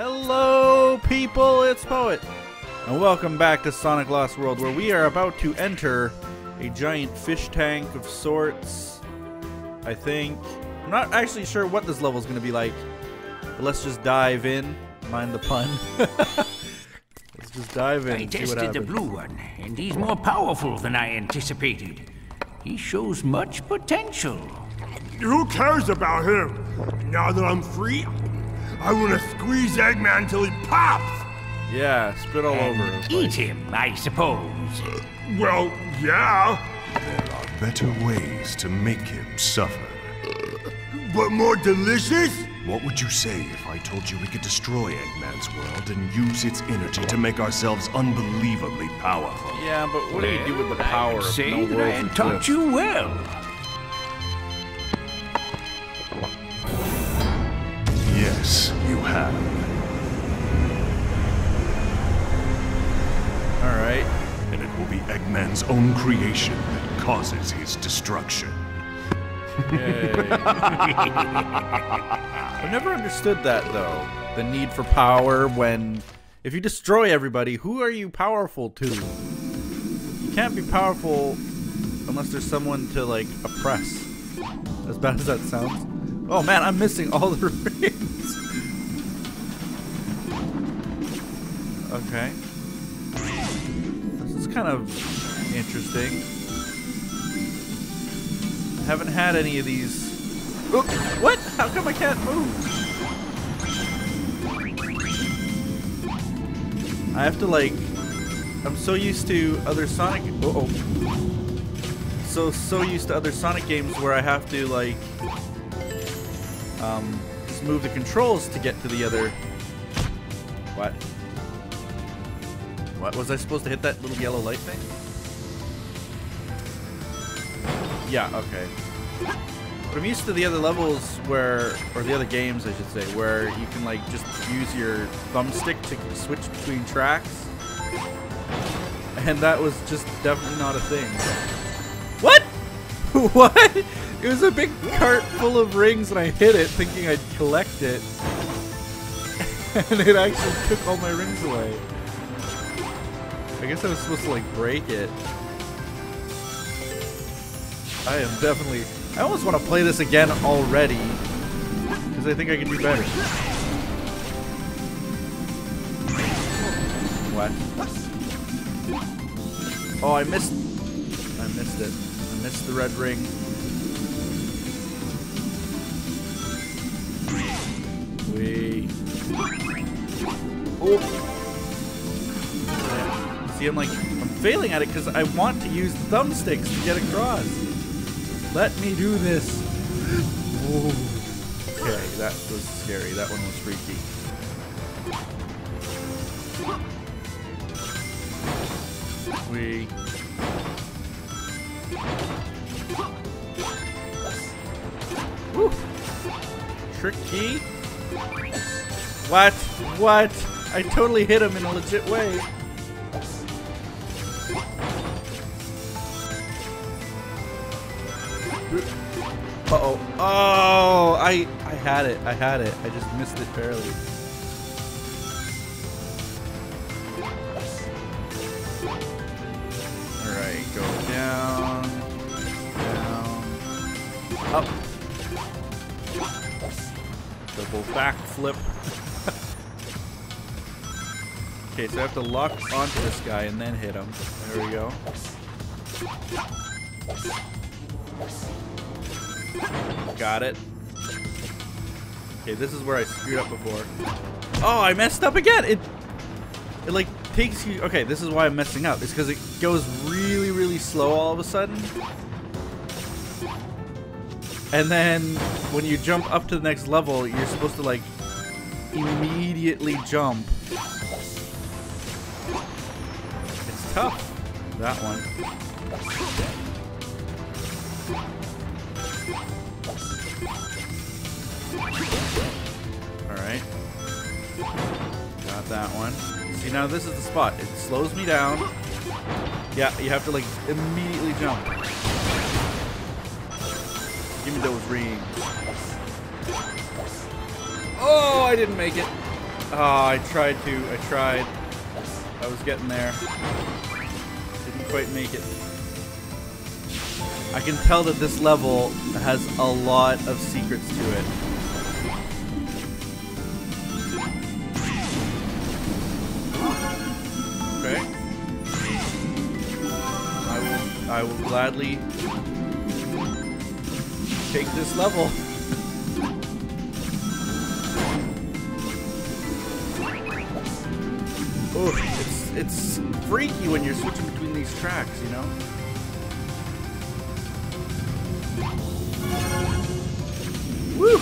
Hello, people, it's Poet, and welcome back to Sonic Lost World, where we are about to enter a giant fish tank of sorts. I think. I'm not actually sure what this level is going to be like, but let's just dive in. Mind the pun. let's just dive in. I and see what tested the blue one, and he's more powerful than I anticipated. He shows much potential. Who cares about him? Now that I'm free, I want to squeeze Eggman till he pops! Yeah, spit all over him. Eat him, I suppose. Uh, well, yeah, There are better ways to make him suffer. Uh, but more delicious? What would you say if I told you we could destroy Eggman's world and use its energy to make ourselves unbelievably powerful? Yeah, but what do you do with the Well, I power would of say no that I worlds had taught you well. Yes. All right. And it will be Eggman's own creation that causes his destruction. I've never understood that though. The need for power when if you destroy everybody, who are you powerful to? You can't be powerful unless there's someone to like oppress. As bad as that sounds. Oh man, I'm missing all the okay. This is kind of interesting. Haven't had any of these. Oh, what? How come I can't move? I have to like. I'm so used to other Sonic. Uh oh. So so used to other Sonic games where I have to like. Um, just move the controls to get to the other. What? What was I supposed to hit that little yellow light thing? Yeah, okay. But I'm used to the other levels where, or the other games I should say, where you can like just use your thumbstick to switch between tracks. And that was just definitely not a thing. What? what? It was a big cart full of rings and I hit it thinking I'd collect it. and it actually took all my rings away. I guess I was supposed to like break it. I am definitely. I almost want to play this again already. Because I think I can do better. What? Oh, I missed. I missed it. I missed the red ring. I'm like, I'm failing at it because I want to use thumbsticks to get across. Let me do this. Oh. Okay, that was scary. That one was freaky. We. Woo. Tricky. What? What? I totally hit him in a legit way. Uh-oh. Oh, I I had it. I had it. I just missed it barely. Alright, go down. Down. Up. Double backflip. okay, so I have to lock onto this guy and then hit him. There we go. Got it. Okay, this is where I screwed up before. Oh, I messed up again. It it like takes you. Okay, this is why I'm messing up. It's because it goes really, really slow all of a sudden. And then when you jump up to the next level, you're supposed to like immediately jump. It's tough. That one. Alright. Got that one. See, now this is the spot. It slows me down. Yeah, you have to, like, immediately jump. Give me those rings. Oh, I didn't make it. Oh, I tried to. I tried. I was getting there. Didn't quite make it. I can tell that this level has a lot of secrets to it. I will gladly take this level. Oh, it's it's freaky when you're switching between these tracks, you know? Woo!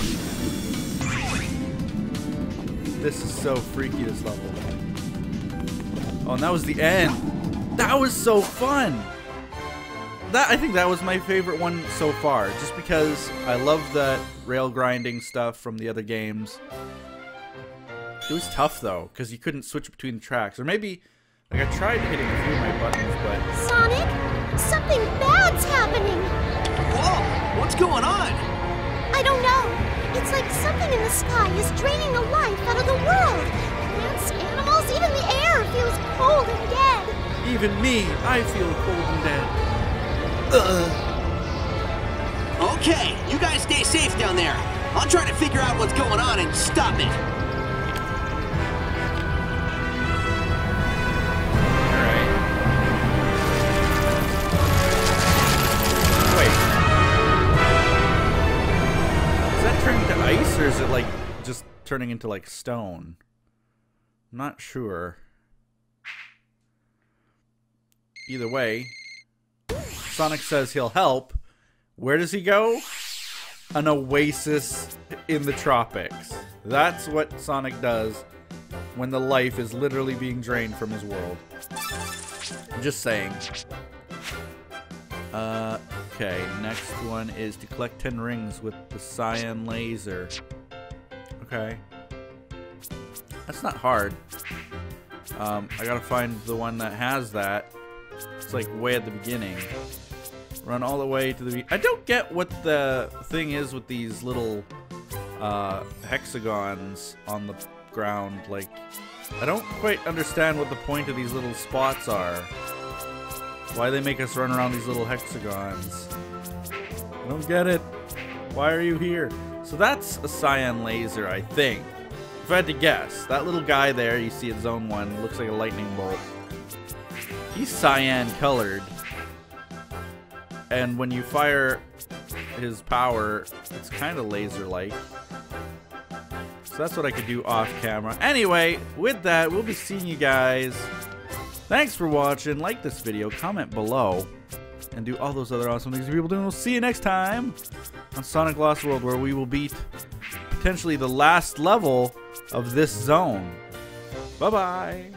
This is so freaky, this level. Oh, and that was the end. That was so fun! That I think that was my favorite one so far, just because I love that rail grinding stuff from the other games. It was tough though, because you couldn't switch between the tracks. Or maybe, like I tried hitting a few of my buttons, but Sonic, something bad's happening. Whoa! What's going on? I don't know. It's like something in the sky is draining the life out of the world. Plants, animals, even the air feels cold and dead. even me, I feel cold and dead. Uh. Okay, you guys stay safe down there. I'll try to figure out what's going on and stop it. Alright. Wait. Is that turning to ice, or is it like just turning into like stone? I'm not sure. Either way, Sonic says he'll help. Where does he go? An oasis in the tropics. That's what Sonic does when the life is literally being drained from his world. I'm just saying. Uh, okay, next one is to collect 10 rings with the cyan laser. Okay. That's not hard. Um, I gotta find the one that has that. It's like way at the beginning. Run all the way to the. I don't get what the thing is with these little uh, hexagons on the ground. Like, I don't quite understand what the point of these little spots are. Why they make us run around these little hexagons. I don't get it. Why are you here? So that's a cyan laser, I think. If I had to guess, that little guy there you see at zone one looks like a lightning bolt. He's cyan colored. And when you fire his power, it's kind of laser-like. So that's what I could do off camera. Anyway, with that, we'll be seeing you guys. Thanks for watching. Like this video, comment below, and do all those other awesome things people do. And we'll see you next time on Sonic Lost World, where we will beat potentially the last level of this zone. Bye-bye.